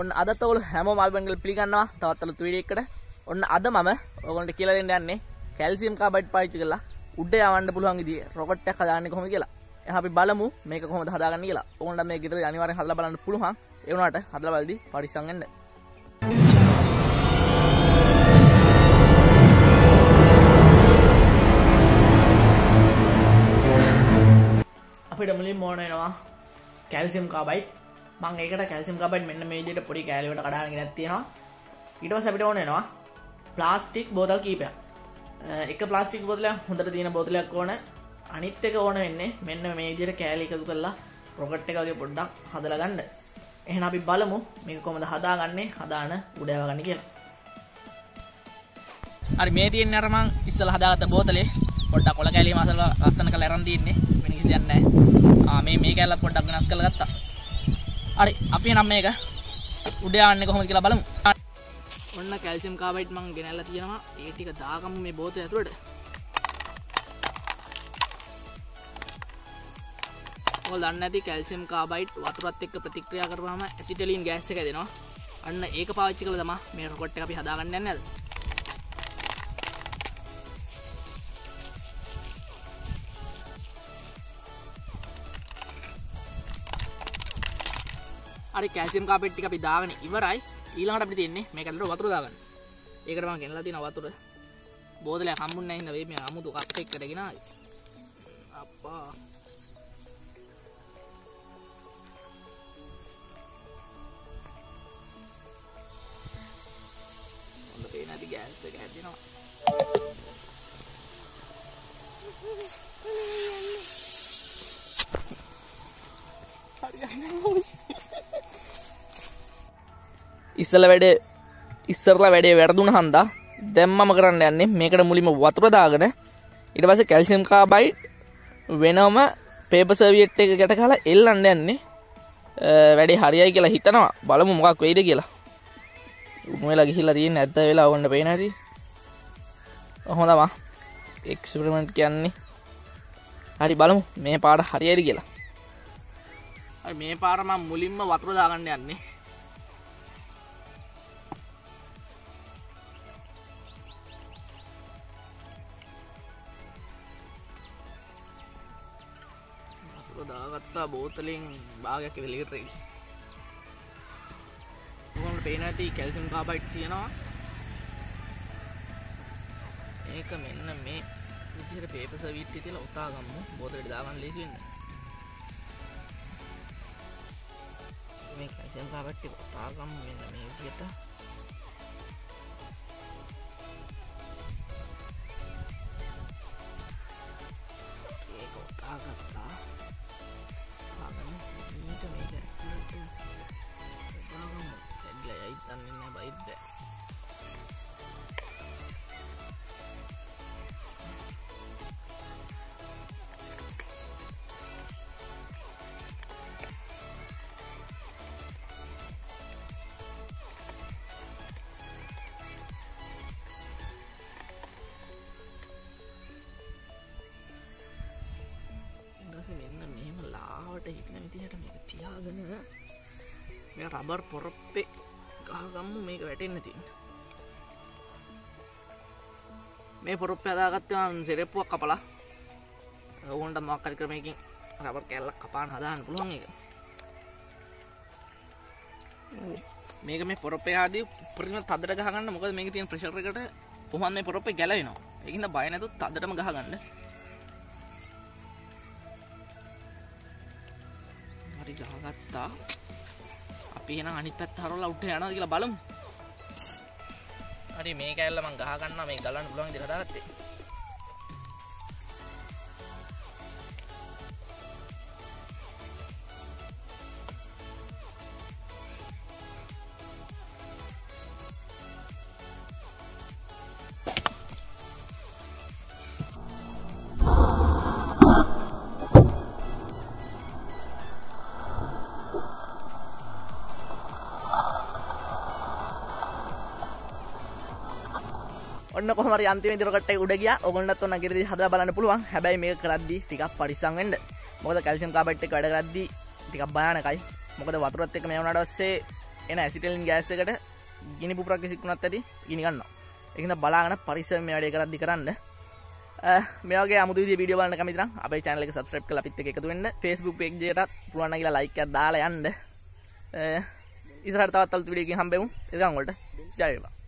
ඔන්න අදත් ඔගොල්ලෝ හැමෝම ආල්බන්ගල් පිළිගන්නවා. තවත් අලුත් වීඩියෝ එකකට. ඔන්න අද මම ඔයගොල්ලන්ට කියලා දෙන්න යන්නේ කැල්සියම් කාබයිඩ් පාවිච්චි කරලා උඩ යවන්න පුළුවන් විදිහේ රොකට් එකක් හදාන්නේ කොහොමද කියලා. එහෙනම් අපි බලමු මේක කොහොමද හදාගන්නේ කියලා. ඔයගොල්ලන්ට මේ ගෙදර අනිවාර්යෙන් හදලා බලන්න පුළුවන්. ඒ වුණාට හදලා බලද්දි පරිස්සම් වෙන්න. අපිට මුලින් ඕන වෙනවා කැල්සියම් කාබයිඩ්. මම ඒකට කැල්සියම් කාබයිඩ් මෙන්න මේ විදිහට පොඩි කෑලිවලට කඩාගෙන ගෙනත් තියෙනවා ඊට පස්සේ අපිට ඕන වෙනවා ප්ලාස්ටික් බෝතල් කීපයක්. එක ප්ලාස්ටික් බෝතලයක් හොඳට තියෙන බෝතලයක් ඕන. අනිත් එක ඕන වෙන්නේ මෙන්න මේ විදිහට කෑලි එකතු කරලා රොකට් එක වගේ පොඩ්ඩක් හදලා ගන්න. එහෙනම් අපි බලමු මේක කොහොමද හදාගන්නේ හදාන උඩයව ගන්න කියලා. හරි මේ තියෙන්නේ අර මං ඉස්සලා හදාගත්ත බෝතලේ පොඩ්ඩක් කොළ කෑලි මාසල ලස්සන කරලා අරන් තියන්නේ වෙන කිසි දෙයක් නැහැ. ආ මේ මේ කෑල්ලත් පොඩ්ඩක් වෙනස් කරලා ගත්තා. හරි අපි නම් මේක උඩ යන්නේ කොහොමද කියලා බලමු. ඔන්න කැල්සියම් කාබයිඩ් මං ගෙනල්ලා තියෙනවා. ඒ ටික දාගමු මේ බෝතලේ ඇතුළට. ඔයාලා දන්නේ නැති කැල්සියම් කාබයිඩ් වතුරත් එක්ක ප්‍රතික්‍රියා කරපුවාම ඇසිටලින් ගෑස් එක දෙනවා. අන්න ඒක පාවිච්චි කරලා තමයි මේ රොකට් එක අපි හදාගන්න යන්නේ අද. අර කැල්සියම් කාබයිඩ් ටික අපි දාගෙන ඉවරයි ඊළඟට අපිට තියෙන්නේ මේක ඇතුළට වතුර දාගන්න. ඒකට මම ගෙනලා තියෙන වතුර බෝතලයක් හම්බුන්නේ නැහැ ඉඳ මේ අමුතු කප් එකකට ගෙන ආවේ. අප්පා හොඳ පේන ඇති ගෑස් එක හැදෙනවා. ඉස්සල වැඩ ඉස්සරලා වැඩේ වැරදුන හන්දා දැම්මම කරන්න යන්නේ මේකට මුලින්ම වතුර දාගෙන. ඊට පස්සේ කැල්සියම් කාබයිඩ් වෙනම පේපර් සර්වියට් එක ගැට ගහලා එල්ලන්න යන්නේ. වැඩේ හරියයි කියලා හිතනවා. බලමු මොකක් වෙයිද කියලා. උණු වෙලා ගිහිල්ලා තියෙන ඇත්ත වෙලා වොන්න පේන ඇති හොඳම එක්ස්පෙරිමන්ට් කියන්නේ. හරි බලමු. මේ පාට හරියයිද කියලා. හරි මේ පාර මම මුලින්ම වතුර දාගන්න යන්නේ. දාගත්තා බෝතලෙන් භාගයක් එලිටරයි ඔගොල්ලන්ට පේන ඇති කැල්සියම් කාබයිඩ් තියෙනවා. ඒක මෙන්න මේ විදිහට පේපර් සර්විට් එකේ තියලා උතා ගමු. බෝතලෙට දාගන්න ලේසි වෙන්න මේ කැල්සියම් කාබයිඩ් එක උතා ගමු මෙන්න මේ විදිහට. මේක තියාගෙන මේ රබර් පොරොප්පේ ගහගම්මු මේක වැටෙන්න තියෙන මේ පොරොප්පේ හදාගත්තේ මම සෙරෙප්පුවක් කපලා. ඕගොන්ට මොකක් හරි ක්‍රමයකින් රබර් කෑල්ලක් කපාන හදාන්න පුළුවන් ඒක. මේක මේ පොරොප්පේ ආදී උඩරිම තදට ගහගන්න මොකද මේකේ තියෙන ප්‍රෙෂර් එකට කොහොමද මේ පොරොප්පේ ගැලවෙනවා? ඒකින්ද බය නැතුව තදටම ගහගන්න. හරි ගහගත්තා. අපි එන අනිත් පැත්ත හරවලා උඩ යනවා කියලා බලමු. හරි මේ කෑල්ල මං ගහ ගන්නවා මේ ගලන්න පුළුවන් විදිහට ඔන්න කොහොම හරි අන්තිම ඉදිරියට උඩ ගියා. ඔයගොල්ලන්ටත් ඔන්න ගෙදරදී හදලා බලන්න පුළුවන්. හැබැයි මේක කරද්දී ටිකක් පරිස්සම් වෙන්න. මොකද කැල්සියම් කාබයිඩ් එක වැඩ කරද්දී ටිකක් භයානකයි. මොකද වතුරත් එක්ක මේ වුණාට පස්සේ එන ඇසිටලින් ගෑස්සකට ගිනි පුරක් සික්ුණත් ඇති ගිනිගන්න එකන බලාගන පරිසම වැඩේ කරදදි කරන්න මේගේ අමුතු විඩිය බලන්න කමිතර අප චනලක සබස්්‍රප් කල පිත්ත එකතු වන්න ෆස්බුක් පේක්ජයටත් පුළුවන් කියලා ලයික දාලා යන්න ඉසරතාවත්තල් විඩියගේ හම්බෙමු එදංගොලට ජයවා